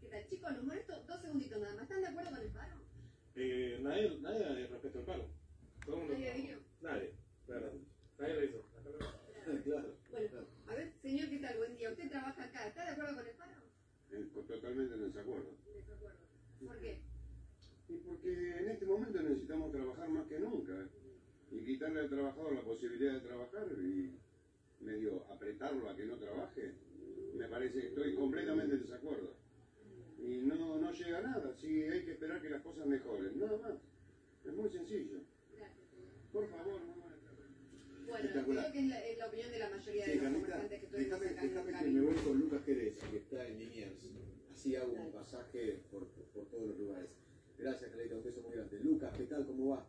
¿Qué tal? Chicos, los molesto dos segunditos nada más. ¿Están de acuerdo con el paro? Eh, nadie, nadie respetó el paro. Todo Nadie vino. Nadie, claro. Nadie lo hizo. Claro. Bueno, a ver, señor, ¿qué tal? Buen día. ¿Usted trabaja acá? ¿Está de acuerdo con el paro? Eh, Totalmente en desacuerdo. Desacuerdo. ¿Por qué? Y porque en este momento necesitamos trabajar más que nunca. ¿eh? Y quitarle al trabajador la posibilidad de trabajar y medio apretarlo a que no trabaje, me parece que estoy completamente en desacuerdo. Y no, no llega a nada, sí hay que esperar que las cosas mejoren, nada más. Es muy sencillo. Gracias. Por favor, no Bueno, creo que es la, es la opinión de la mayoría de Sí, los comerciantes que tuvimos déjame, que me voy con Lucas Jerez, que está en Liniers. Así hago un pasaje por, por todos los lugares. Gracias, Carlita, un beso muy grande. Lucas, ¿qué tal? ¿Cómo va?